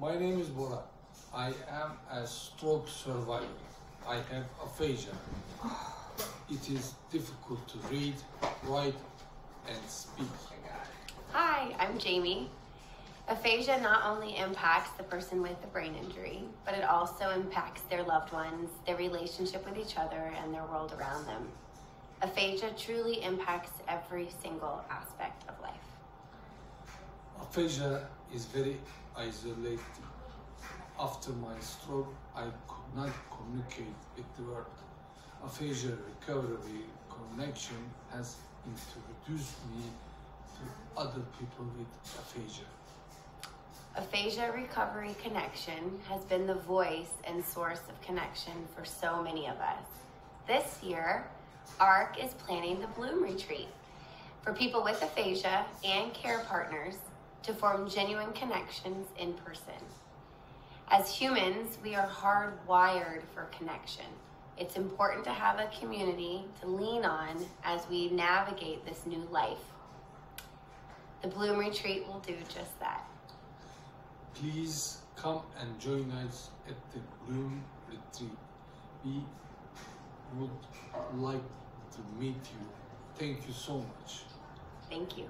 My name is Bora. I am a stroke survivor. I have aphasia. It is difficult to read, write, and speak. Hi, I'm Jamie. Aphasia not only impacts the person with the brain injury, but it also impacts their loved ones, their relationship with each other, and their world around them. Aphasia truly impacts every single aspect of life. Aphasia is very isolating. After my stroke, I could not communicate with the world. Aphasia recovery connection has introduced me to other people with aphasia. Aphasia Recovery Connection has been the voice and source of connection for so many of us. This year, ARC is planning the Bloom Retreat for people with aphasia and care partners to form genuine connections in person. As humans, we are hardwired for connection. It's important to have a community to lean on as we navigate this new life. The Bloom Retreat will do just that. Please come and join us at the Bloom Retreat. We would like to meet you. Thank you so much. Thank you.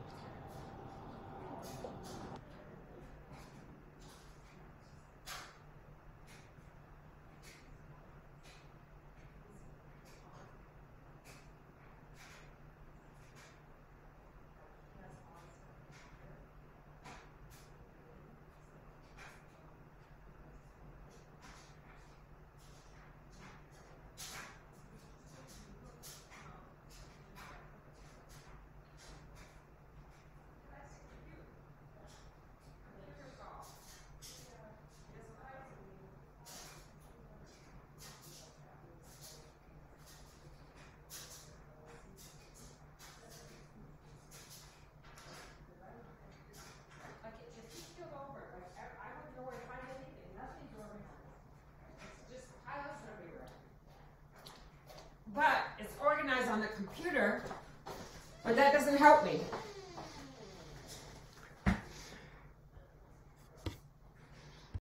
Like, it just keeps going over, like, I, I don't know where to find anything, nothing's organized. It's just piles everywhere. But it's organized on the computer, but that doesn't help me.